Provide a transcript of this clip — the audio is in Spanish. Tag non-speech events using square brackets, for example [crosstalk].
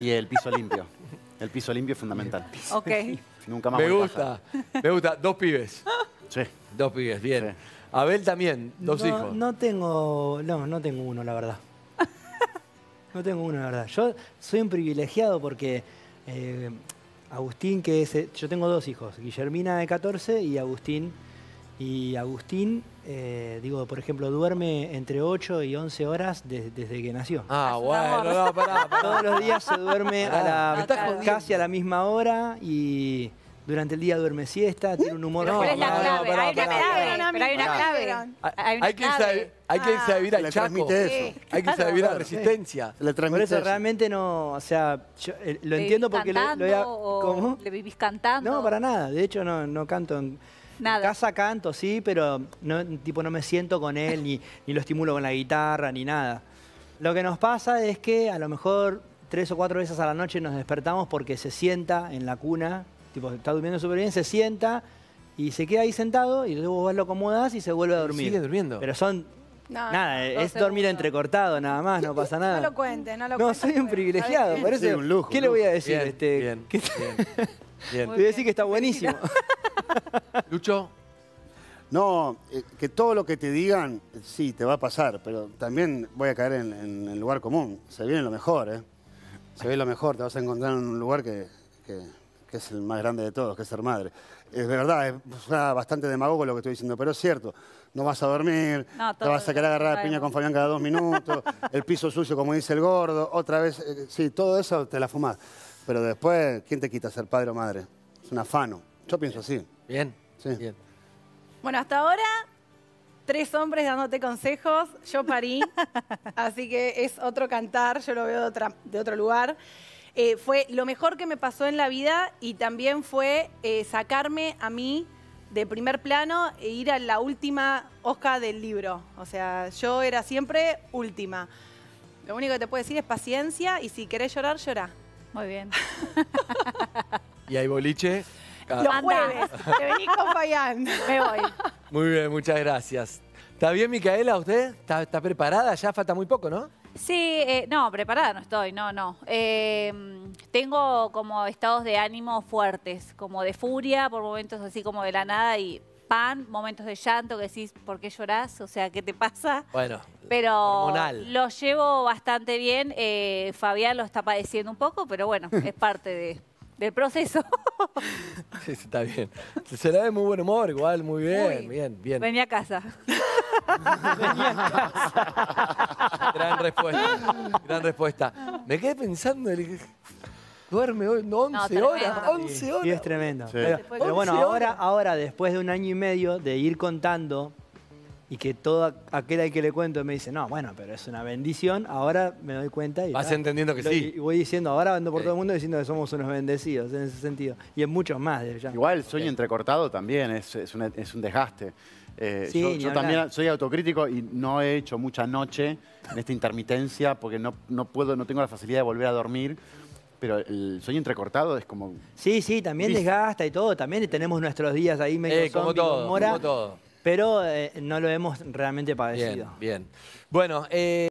Y el piso limpio. El piso limpio es fundamental. Ok. Nunca más Me voy a gusta, me gusta. Dos pibes. Sí. Dos pibes, bien. Sí. Abel también, dos no, hijos. No tengo, no, no tengo uno, la verdad. [laughs] No tengo uno, la verdad. Yo soy un privilegiado porque eh, Agustín, que es, eh, yo tengo dos hijos, Guillermina de 14 y Agustín. Y Agustín, eh, digo, por ejemplo, duerme entre 8 y 11 horas de- desde que nació. Ah, bueno, no, pará, pará. Todos los días se duerme a Pará, la- me estás Claro. jodiendo. casi a la misma hora y durante el día duerme siesta, tiene un humor... Pero ¿cuál es la no, clave? pará, hay una pará. clave, pero hay una Pará. clave. Hay una Hay que, irse a, clave. hay que irse a vivir al le Chaco. transmite eso. Hay que irse a vivir a Claro. Resistencia. Le Por transmite eso eso. realmente no, o sea, yo, eh, lo ¿Le entiendo vivís porque lo, cantando lo he... o ¿Cómo? ¿Le vivís cantando? No, para nada. De hecho, no, no canto. En Nada. casa canto, sí, pero no, tipo, no me siento con él, ni, ni lo estimulo con la guitarra, ni nada. Lo que nos pasa es que a lo mejor tres o cuatro veces a la noche nos despertamos porque se sienta en la cuna, tipo, está durmiendo súper bien, se sienta y se queda ahí sentado y luego vos lo acomodás y se vuelve a dormir. Sigue durmiendo. Pero son... No, nada, es dormir segundos. entrecortado nada más, no pasa [laughs] nada. No lo cuente, no lo No, cuente. soy un privilegiado, eso. Sí, un lujo, ¿Qué le voy a decir? Bien, este, bien, ¿qué- bien, [laughs] bien. Te voy a decir que está buenísimo. [laughs] [laughs] Lucho, No, eh, que todo lo que te digan, sí, te va a pasar, pero también voy a caer en, en el lugar común. Se viene lo mejor, ¿eh? Se ve lo mejor, te vas a encontrar en un lugar que, que- que es el más grande de todos, que es ser madre. Es verdad, es suena bastante demagogo lo que estoy diciendo, pero es cierto. No vas a dormir, No, te todo vas a querer agarrar a piña con Fabián cada dos minutos, [laughs] el piso sucio, como dice el gordo, otra vez, eh, sí, todo eso te la fumás. Pero después, ¿quién te quita ser padre o madre? Es un afano. Yo pienso así. bien. Sí. bien. Bueno, hasta ahora, tres hombres dándote consejos. Yo parí, [laughs] así que es otro cantar, yo lo veo de, otra- de otro lugar. Eh, fue lo mejor que me pasó en la vida y también fue eh, sacarme a mí de primer plano e ir a la última hoja del libro. O sea, yo era siempre última. Lo único que te puedo decir es paciencia y si querés llorar, llorá. Muy bien. [laughs] Y hay boliche. Ah, Los Anda. jueves, te venís con Fayán. Me voy. Muy bien, muchas gracias. ¿Está bien, Micaela, usted? ¿Está, está preparada? Ya falta muy poco, ¿no? Sí, eh, no, preparada no estoy, no, no. Eh, tengo como estados de ánimo fuertes, como de furia, por momentos así como de la nada y pan, momentos de llanto que decís, ¿por qué llorás? O sea, ¿qué te pasa? Bueno, Pero Hormonal. lo llevo bastante bien. eh, Fabián lo está padeciendo un poco, pero bueno, es parte de- del proceso. sí, [laughs] sí, está bien. Se la ve muy buen humor, igual, muy bien, Muy. bien, bien. Venía a casa. [laughs] Gran respuesta, gran respuesta. Me quedé pensando, le- duerme hoy, no, 11 tremendo. horas, 11 Sí, horas. sí, es tremendo. Sí. Pero, pero bueno, 11 ahora, ahora, después de un año y medio de ir contando y que todo aquel al que le cuento me dice, no, bueno, pero es una bendición, ahora me doy cuenta y, Vas ah, entendiendo que lo- sí. y voy diciendo, ahora ando por Sí. todo el mundo diciendo que somos unos bendecidos en ese sentido. Y en muchos más. de ya. Igual el sueño entrecortado también es, es, una- es un desgaste. Eh, Sí, yo también soy autocrítico y no he hecho mucha noche en esta intermitencia porque no, no puedo, no tengo la facilidad de volver a dormir. Pero el sueño entrecortado es como Sí, sí, también desgasta y todo. También tenemos nuestros días ahí medio Eh, como zombie todo, Mora, como todo. Pero eh, no lo hemos realmente padecido. Bien, bien. Bueno, eh,